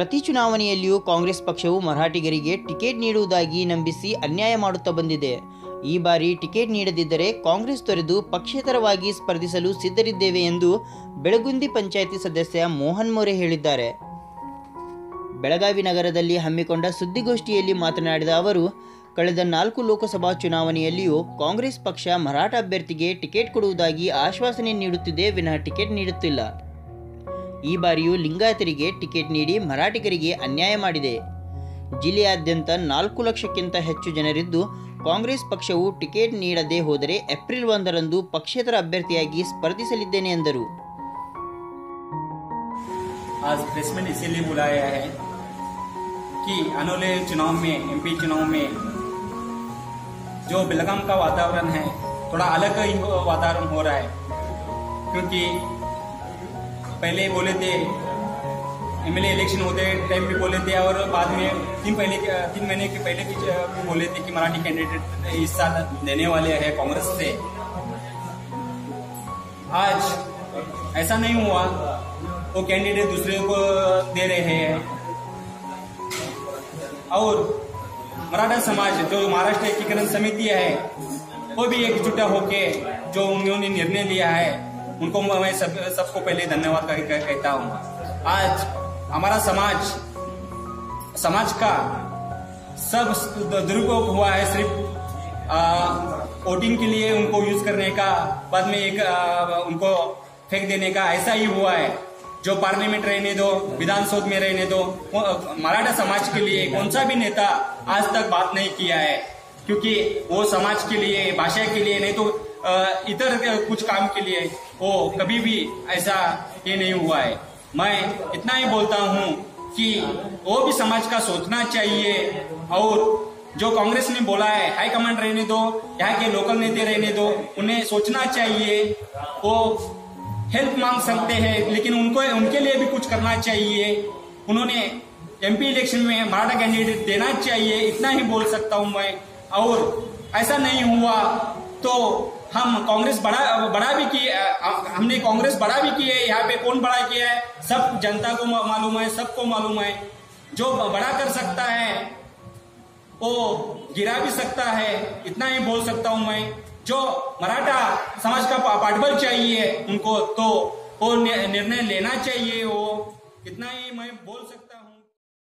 ಪ್ರತಿ ಚುನಾವಣೆಯಲ್ಲಿಯೂ ಕಾಂಗ್ರೆಸ್ ಪಕ್ಷವು ಮರಾಠಿಗರಿಗೆ ಟಿಕೆಟ್ ನೀಡುವುದಾಗಿ ನಂಬಿಸಿ ಅನ್ಯಾಯ ಮಾಡುತ್ತಾ ಬಂದಿದೆ. ಈ ಬಾರಿ ಟಿಕೆಟ್ ನೀಡದಿದ್ದರೆ ಕಾಂಗ್ರೆಸ್ ತೊರೆದು ಪಕ್ಷೇತರವಾಗಿ ಸ್ಪರ್ಧಿಸಲು ಸಿದ್ಧರಿದ್ದೇವೆ ಎಂದು ಬೆಳಗುಂದಿ ಪಂಚಾಯಿತಿ ಸದಸ್ಯ ಮೋಹನ್ ಮೋರೆ ಹೇಳಿದ್ದಾರೆ. ಬೆಳಗಾವಿ ನಗರದಲ್ಲಿ ಹಮ್ಮಿಕೊಂಡ ಸುದ್ದಿಗೋಷ್ಠಿಯಲ್ಲಿ ಮಾತನಾಡಿದ ಅವರು, ಕಳೆದ ನಾಲ್ಕು ಲೋಕಸಭಾ ಚುನಾವಣೆಯಲ್ಲಿಯೂ ಕಾಂಗ್ರೆಸ್ ಪಕ್ಷ ಮರಾಠ ಅಭ್ಯರ್ಥಿಗೆ ಟಿಕೆಟ್ ಕೊಡುವುದಾಗಿ ಆಶ್ವಾಸನೆ ನೀಡುತ್ತಿದೆ, ವಿನಃ ಟಿಕೆಟ್ ನೀಡುತ್ತಿಲ್ಲ. ಈ ಬಾರಿಯೂ ಲಿಂಗಾಯತರಿಗೆ ಟಿಕೆಟ್ ನೀಡಿ ಮರಾಠಿಗರಿಗೆ ಅನ್ಯಾಯ ಮಾಡಿದೆ ಜಿಲ್ಲೆಯಾದ್ಯಂತ ನಾಲ್ಕು ಲಕ್ಷಕ್ಕಿಂತ ಹೆಚ್ಚು ಜನರಿದ್ದು ಕಾಂಗ್ರೆಸ್ ಪಕ್ಷವು ಟಿಕೆಟ್ ನೀಡದೆ ಹೋದರೆ ಏಪ್ರಿಲ್ ಒಂದರಂದು ಪಕ್ಷೇತರ ಅಭ್ಯರ್ಥಿಯಾಗಿ ಸ್ಪರ್ಧಿಸಲಿದ್ದೇನೆ ಎಂದರು आज प्रेस मीट इसीलिए बुलाया है कि आने वाले चुनाव में एमपी चुनाव में जो बेलगाम का वातावरण है थोड़ा अलग ही हो- वातावरण हो रहा है क्योंकि पहले ही बोले थे एमएलए इलेक्शन होते टाइम भी बोले थे और बाद में तीन पहले तीन महीने के पहले भी बोले थे कि मराठी कैंडिडेट इस साल देने वाले हैं कांग्रेस से। आज ऐसा नहीं हुआ वो कैंडिडेट दूसरे को दे रहे हैं। और मराठा समाज, जो महाराष्ट्र एकीकरण समिति है, वो भी एकजुटा होके, जो उन्होंने निर्णय लिया है उनको मैं सब सबको पहले धन्यवाद कह- कह- कहता हूँ। आज हमारा समाज समाज का सब दुरुपयोग हुआ है सिर्फ़ वोटिंग के लिए उनको यूज़ करने का बाद में एक आ, उनको फेंक देने का ऐसा ही हुआ है। जो पार्लियामेंट रहने दो विधानसभा में रहने दो मराठा समाज के लिए कौन सा भी नेता आज तक बात नहीं किया है। क्योंकि वो समाज के लिए भाषा के लिए नहीं तो आ, इतर कुछ काम के लिए वो कभी भी ऐसा ये नहीं हुआ है। मैं इतना ही बोलता हूँ कि वो भी समाज का सोचना चाहिए और जो कांग्रेस ने बोला है हाई कमांड रहने दो यहाँ के लोकल नेता रहने दो उन्हें सोचना चाहिए। वो हेल्प मांग सकते हैं लेकिन उनको उनके लिए भी कुछ करना चाहिए। उन्होंने एमपी इलेक्शन में मराठा कैंडिडेट देना चाहिए इतना ही बोल सकता हूँ मैं। और ऐसा नहीं हुआ तो हम कांग्रेस बड़ा बड़ा भी किए हमने कांग्रेस बड़ा भी किया है, यहाँ पे कौन बड़ा किया है? सब जनता को मालूम है, सबको मालूम है। जो बड़ा कर सकता है, वो गिरा भी सकता है, इतना ही बोल सकता हूँ मैं। जो मराठा समाज का पाठबल चाहिए उनको तो वो निर्णय लेना चाहिए वो। इतना ही मैं बोल सकता